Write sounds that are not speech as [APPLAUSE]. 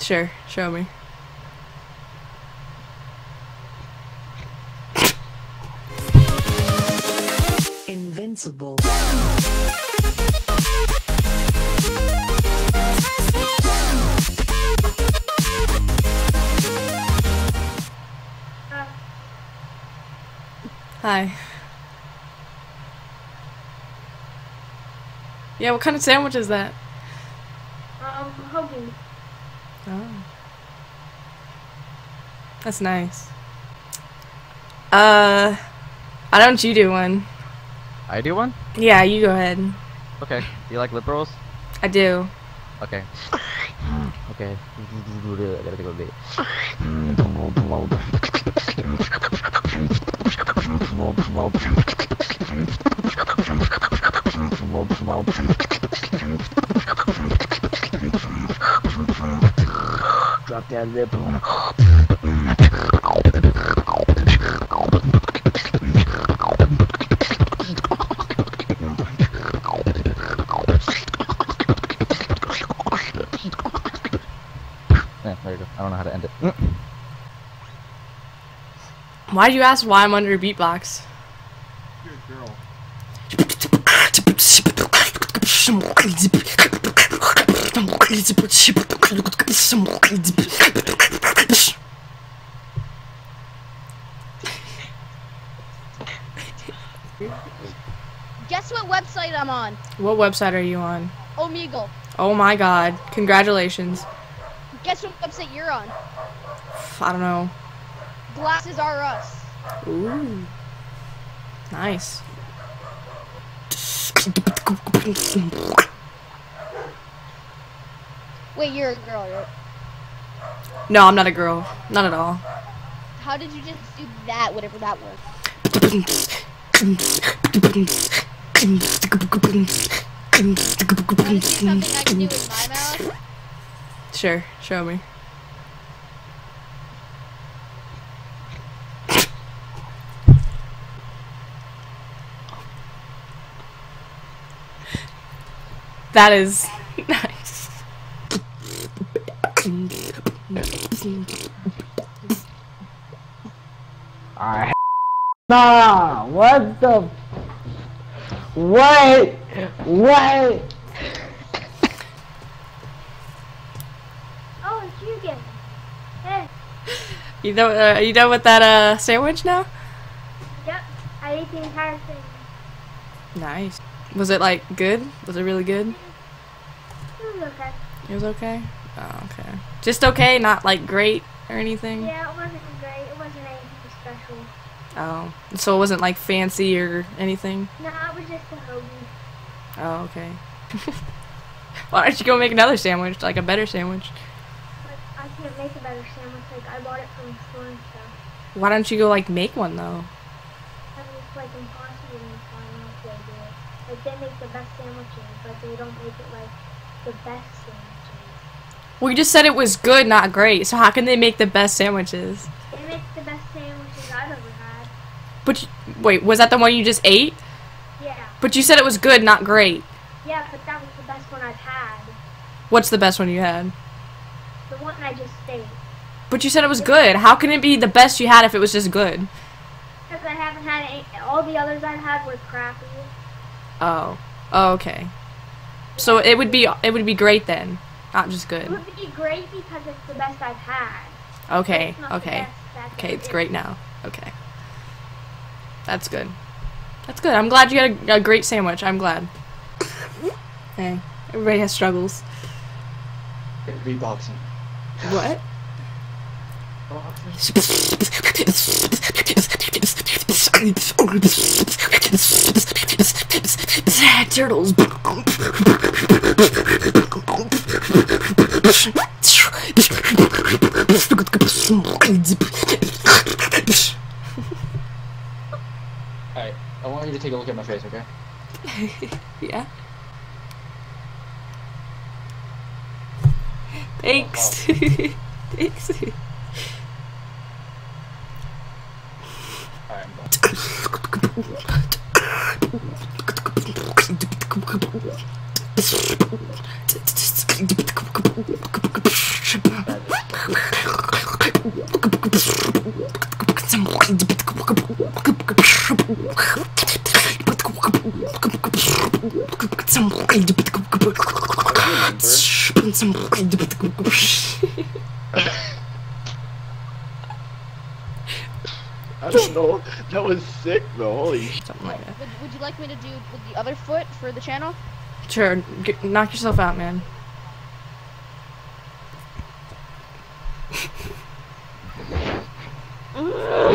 Sure, show me. Invincible. Hi. Yeah, what kind of sandwich is that? Um, hoagie. Oh. That's nice. Uh, why don't you do one? I do one? Yeah, you go ahead. Okay. Do you like lip rolls? I do. Okay. [SIGHS] okay. I gotta take bit. Drop that lip. Yeah, there you go. I don't know how to end it. Mm. Why do you ask why I'm under a beatbox? You're a girl. [LAUGHS] Guess what website I'm on? What website are you on? Omegle. Oh my god. Congratulations. Guess what website you're on? I don't know. Glasses R Us. Ooh. Nice. Wait, you're a girl, right? No, I'm not a girl. Not at all. How did you just do that, whatever that was? Wanna see something I can do with my mouth? Sure, show me. That is [LAUGHS] nice. Alright. Nah, what the? What? What? Oh, it's you again. Hey, You done? Uh, are you done with that uh sandwich now? yep. I ate the entire thing. Nice. Was it like good? Was it really good? It was okay. It was okay. Oh, okay. Just okay, not like great or anything. Yeah, it wasn't great. It wasn't anything special. Oh, so it wasn't like fancy or anything. No, it was just a hoagie. Oh, okay. [LAUGHS] Why don't you go make another sandwich, like a better sandwich? But I can't make a better sandwich. Like I bought it from the store and stuff. Why don't you go like make one though? That was like impossible to find out they do it. Like they make the best sandwiches, but they don't make it like the best sandwiches. Well, you just said it was good, not great. So how can they make the best sandwiches? They make the best sandwiches I've ever had. But you, wait, was that the one you just ate? Yeah, But you said it was good, not great. yeah, but that was the best one I've had. What's the best one you had? The one I just ate. But you said it was good. How can it be the best you had if it was just good? Because I haven't had any, all the others I've had were crappy. Oh. Oh, okay. So it would be it would be great then, not just It would be great because it's the best I've had. Okay. It's not the Okay. best, Okay, it's great now. Okay. That's good. That's good. I'm glad you got a, a great sandwich. I'm glad. [LAUGHS] Hey, everybody has struggles. Beatboxing. What? [LAUGHS] Turtles. [LAUGHS] [LAUGHS] Alright, I want you to take a look at my face, okay? [LAUGHS] yeah. [LAUGHS] Thanks. Oh, Thanks. Alright, I'm done. I don't know. That was sick though. Holy Something like that. Would, would you like me to do with the other foot for the channel? Sure, g- knock yourself out, man. [LAUGHS]